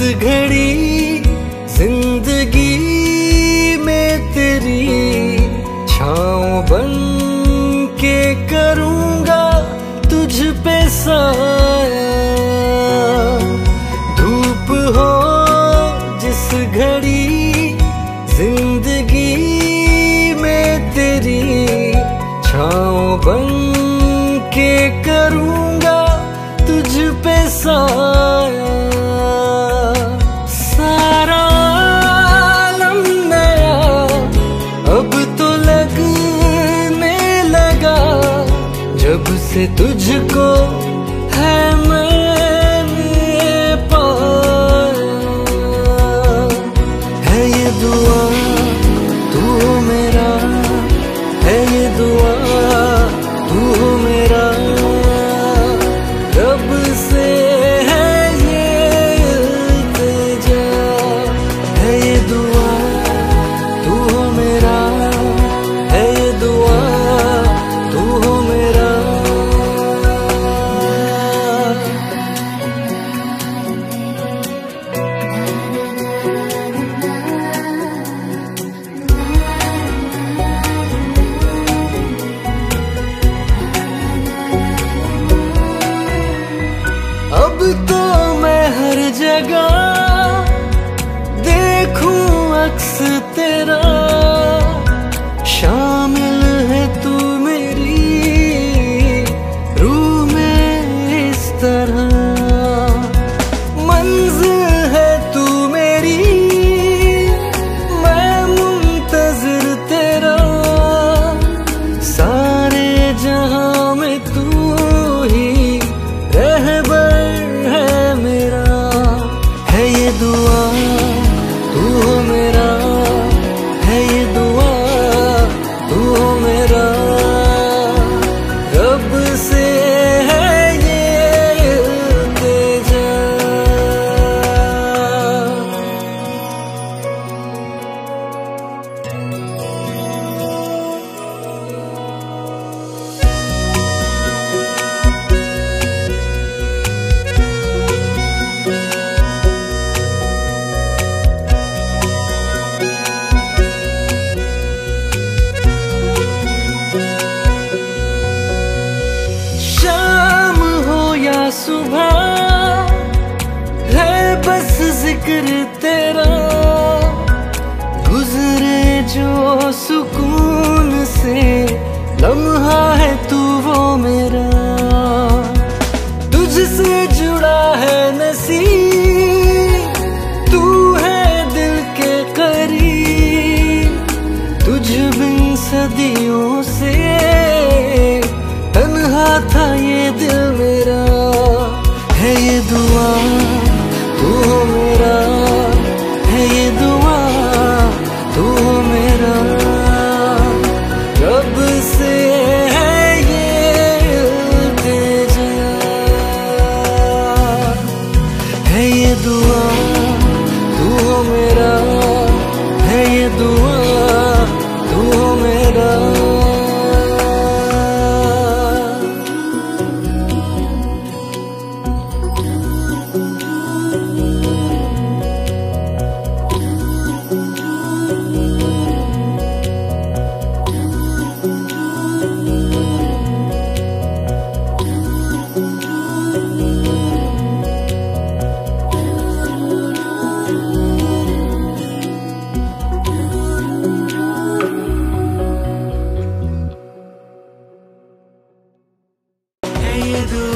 घड़ी ज़िंदगी में तेरी छाँव बन के करूँगा तुझ पे साया। धूप हो जिस घड़ी ज़िंदगी में तेरी छाँव बन के करूँगा तुझ पे साया। तुझको सुबह है बस ज़िक्र तेरा। गुजरे जो सुकून से ಇದು